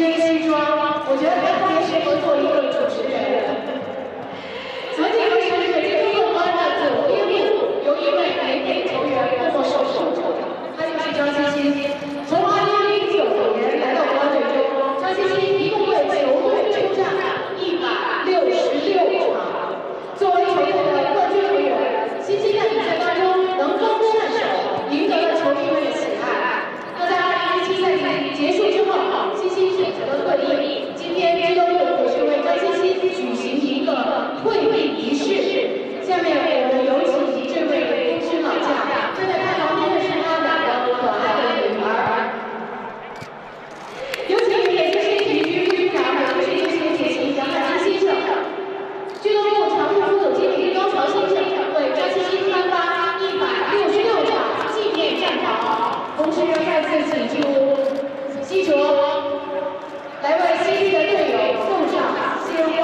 身西装，我觉得他特别适合做一个主持人。昨天为什这个中国官的左边路有一位北美球员默默受伤？他就是张欣欣。再次请出西哲来为新一的队友送上鲜花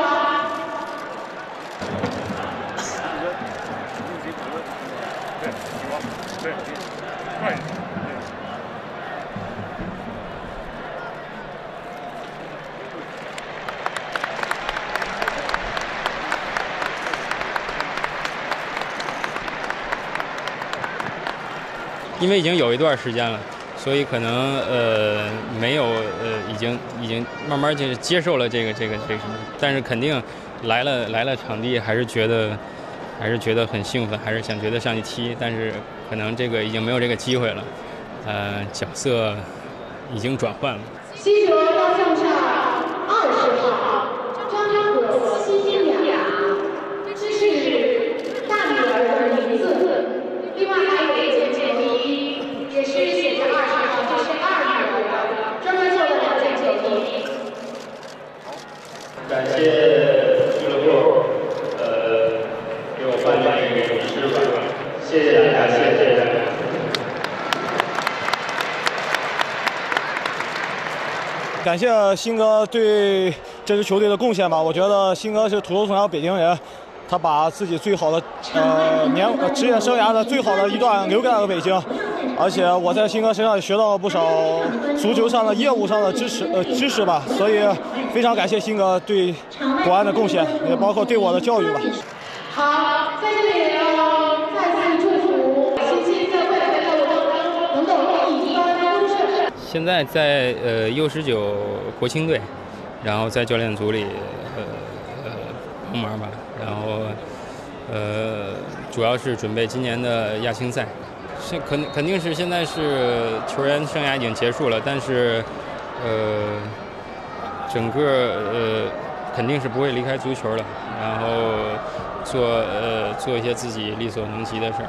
因为已经有一段时间了。所以可能呃没有呃已经已经慢慢就接受了这个这个这个什么，但是肯定来了来了场地还是觉得还是觉得很兴奋，还是想觉得上去踢，但是可能这个已经没有这个机会了，呃角色已经转换了。西哲要上场二十张可欣雅，这是大女儿的名字。另外还有一件球衣，也是写着二十号，这是二女儿的，专门做了两件球衣。感谢俱乐部，呃，给我办这个仪式吧，谢谢大家，谢谢大家。感谢新哥对这支球队的贡献吧。我觉得新哥是土生土长北京人，他把自己最好的呃年职业生涯的最好的一段留给了北京，而且我在新哥身上也学到了不少足球上的业务上的知识呃知识吧。所以非常感谢新哥对国安的贡献，也包括对我的教育吧。好，在这里也要再次祝福欣欣在未来的道路当中能够一帆风顺。现在在呃 U 十九国青队，然后在教练组里呃呃帮忙吧，然后呃主要是准备今年的亚青赛。这肯肯定是现在是球员生涯已经结束了，但是呃整个呃肯定是不会离开足球的，然后做呃做一些自己力所能及的事儿。